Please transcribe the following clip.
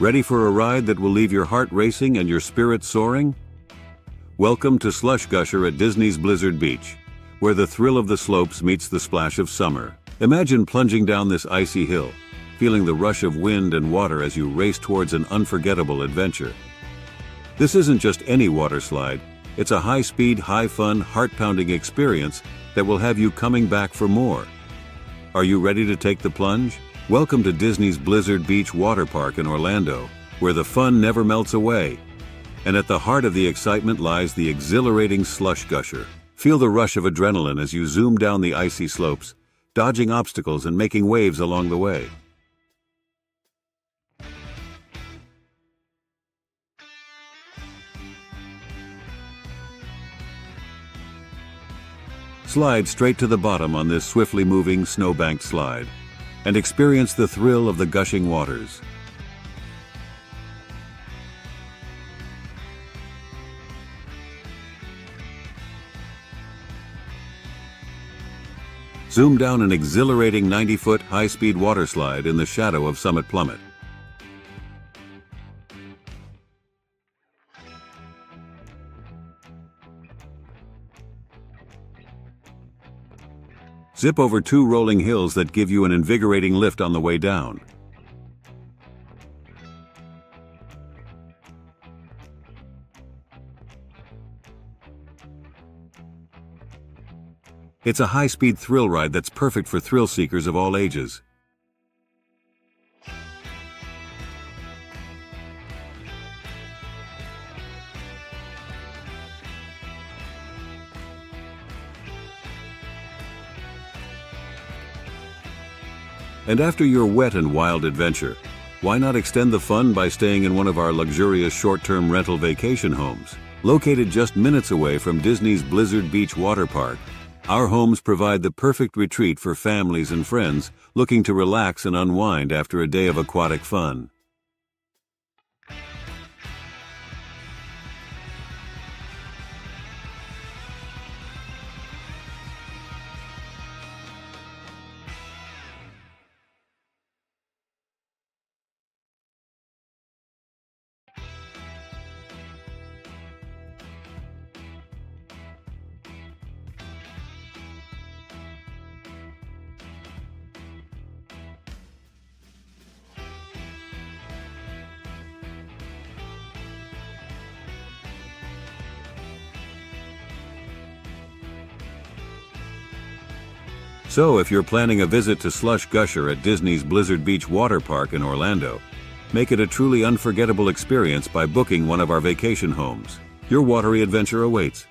Ready for a ride that will leave your heart racing and your spirit soaring? Welcome to Slush Gusher at Disney's Blizzard Beach, where the thrill of the slopes meets the splash of summer. Imagine plunging down this icy hill, feeling the rush of wind and water as you race towards an unforgettable adventure. This isn't just any water slide, it's a high-speed, high-fun, heart-pounding experience that will have you coming back for more. Are you ready to take the plunge? Welcome to Disney's Blizzard Beach Water Park in Orlando, where the fun never melts away. And at the heart of the excitement lies the exhilarating slush gusher. Feel the rush of adrenaline as you zoom down the icy slopes, dodging obstacles and making waves along the way. Slide straight to the bottom on this swiftly moving snowbanked slide and experience the thrill of the gushing waters. Zoom down an exhilarating 90-foot high-speed water slide in the shadow of Summit Plummet. Zip over two rolling hills that give you an invigorating lift on the way down. It's a high-speed thrill ride that's perfect for thrill seekers of all ages. And after your wet and wild adventure, why not extend the fun by staying in one of our luxurious short-term rental vacation homes? Located just minutes away from Disney's Blizzard Beach Water Park, our homes provide the perfect retreat for families and friends looking to relax and unwind after a day of aquatic fun. So if you're planning a visit to Slush Gusher at Disney's Blizzard Beach Water Park in Orlando, make it a truly unforgettable experience by booking one of our vacation homes. Your watery adventure awaits.